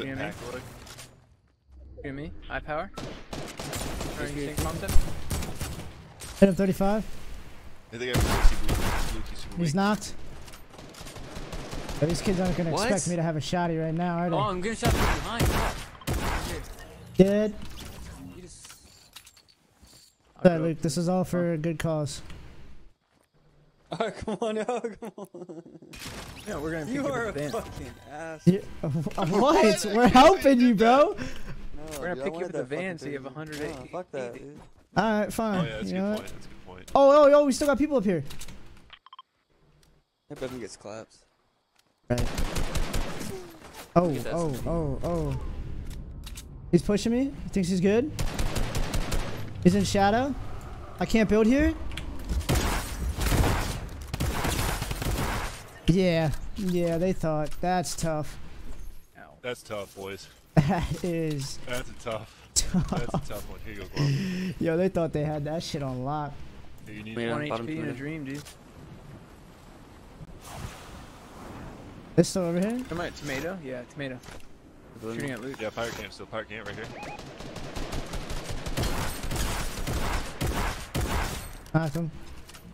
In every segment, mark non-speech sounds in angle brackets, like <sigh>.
lit hear me? pack look. Hear me? High power? Or you think pumped Hit him 35. I think I have 60 blue. Blue key super He's weak. knocked. But these kids aren't gonna What? expect me to have a shotty right now, are they? Oh, I'm getting shot from behind. Fuck. Here, Good. just. Sorry, Luke. This is all for a good cause. <laughs> Oh, come on, oh, come on. Yeah, we're gonna You are a van. fucking ass. You- <laughs> what? We're helping you, bro. No, We're gonna dude, pick you wanted up the that van so you have 30. 180. Nah, fuck that, dude. All right, fine. Oh yeah, that's a you good point. That's a good point. Oh, oh, oh, we still got people up here. That Bevan gets claps. Right. Oh, oh, oh, oh. He's pushing me. He thinks he's good. He's in shadow. I can't build here. Yeah, yeah, they thought. That's tough. Ow. That's tough, boys. <laughs> That is That's a tough. tough. That's a tough one. Here you go, Guam. <laughs> Yo, they thought they had that shit on lock. Here, you need Yeah, One bottom HP in a dream, dude. This still over here? Come on, tomato? Yeah, tomato. Shooting at loot. Yeah, pirate camp still. Pirate camp right here. Knock him.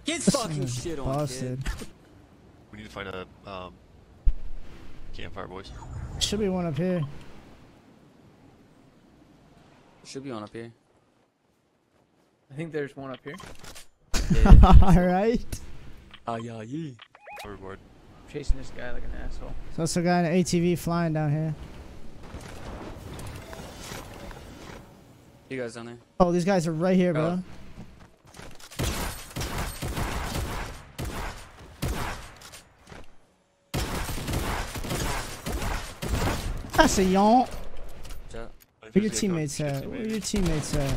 Get fucking shit on, Busted. kid. We need to find a um campfire, boys. Should be one up here. Should be on up here. I think there's one up here. Alright. Ah, yeah, yeah. <laughs> Overboard. chasing this guy like an asshole. So that's the guy in an ATV flying down here. You guys down there? Oh, these guys are right here, bro. Ah, That's a yawn. Chat. Where your there's a guy coming teammates from euh, at? Where maybe. your teammates at? Euh.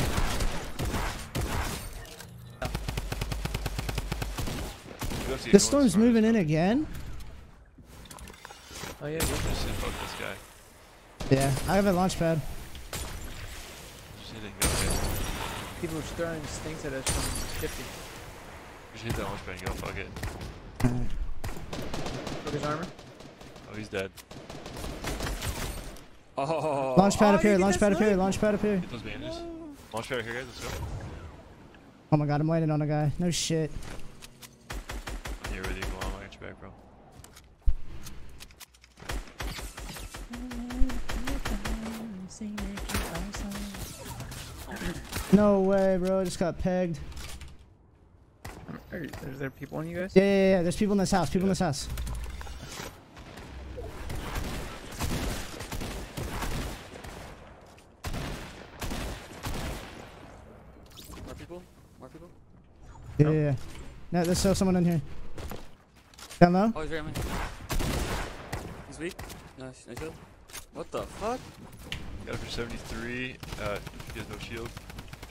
We don't see The storm's moving in again? Oh yeah, Just sit above this guy. Yeah, I have a launch pad. Just hit it, go ahead. people are throwing stinks at us from 50. Just hit that launch pad and go. Fuck it. Broke his armor. Oh, he's dead. Oh. Launch pad oh, up here, launch pad up here, launch pad up here. Get those bandages. Launch pad right here, guys. Let's go. Oh my god, I'm waiting on a guy. No shit. I'm here with you. Go on. I got your back, bro. No way, bro. I just got pegged. Are, is there people on you guys? Yeah, yeah, yeah. There's people in this house. People in this house. More people? Yeah, yeah, yeah. No, there's still someone in here. Down low? Oh, he's right on me. He's weak. Nice, nice kill. What the fuck? Got her for 73. Uh, she has no shield.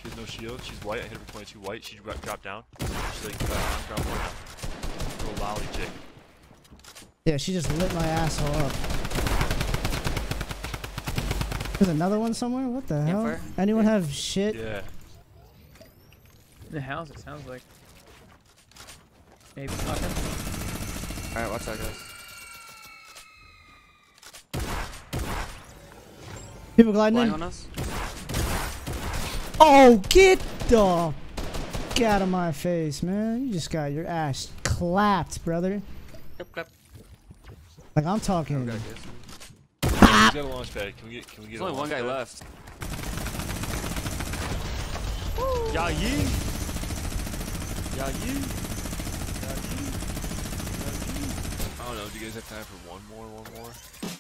She has no shield. She's white. I hit her for 22 white. She got dropped down. She's like uh, on ground floor now. Little lolly chick. Yeah, she just lit my asshole up. There's another one somewhere? What the hell? Campfire? Anyone Yeah. have shit? Yeah. In the house, it sounds like. Maybe talking. Alright, watch out, guys. People gliding Flying in? on us? Oh, get the get out of my face, man. You just got your ass clapped, brother. Yep, clap. Like I'm talking. gotta get. He's got a launch pad. Can we get? Can we get? There's only one guy pad? left. Yeah, you. Yeah, you. I don't know. Do you guys have time for one more? One more?